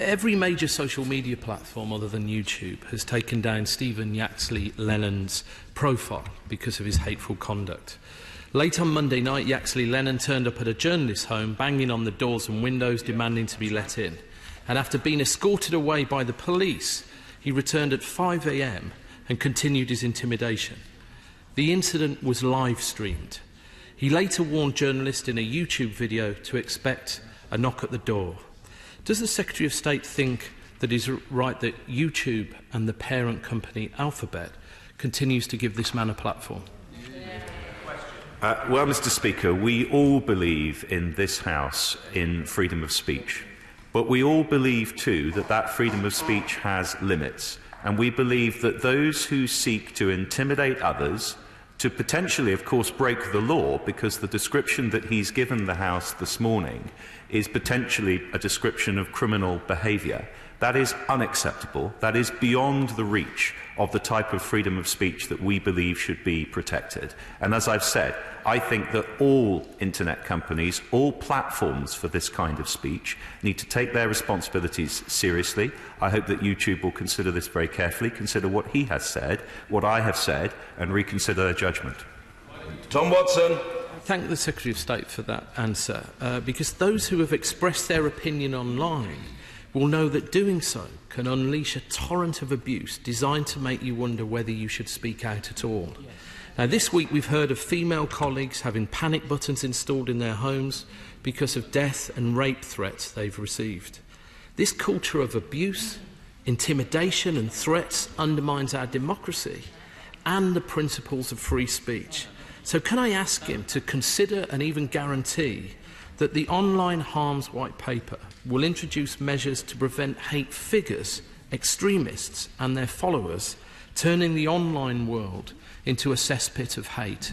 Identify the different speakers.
Speaker 1: Every major social media platform other than YouTube has taken down Stephen Yaxley Lennon's profile because of his hateful conduct. Late on Monday night, Yaxley Lennon turned up at a journalist's home, banging on the doors and windows, demanding to be let in. And after being escorted away by the police, he returned at 5 a.m. and continued his intimidation. The incident was live streamed. He later warned journalists in a YouTube video to expect a knock at the door. Does the Secretary of State think that is right that YouTube and the parent company Alphabet continues to give this man a platform?
Speaker 2: Uh, well, Mr. Speaker, we all believe in this House in freedom of speech. But we all believe too that that freedom of speech has limits. And we believe that those who seek to intimidate others to potentially, of course, break the law because the description that he's given the House this morning is potentially a description of criminal behaviour That is unacceptable. That is beyond the reach of the type of freedom of speech that we believe should be protected. And as I've said, I think that all internet companies, all platforms for this kind of speech need to take their responsibilities seriously. I hope that YouTube will consider this very carefully, consider what he has said, what I have said, and reconsider their judgment.
Speaker 3: Tom Watson.
Speaker 1: Thank the Secretary of State for that answer, uh, because those who have expressed their opinion online will know that doing so can unleash a torrent of abuse designed to make you wonder whether you should speak out at all. Yes. Now, this week we've heard of female colleagues having panic buttons installed in their homes because of death and rape threats they've received. This culture of abuse, intimidation, and threats undermines our democracy and the principles of free speech. So, can I ask him to consider and even guarantee that the Online Harms White Paper will introduce measures to prevent hate figures, extremists and their followers turning the online world into a cesspit of hate.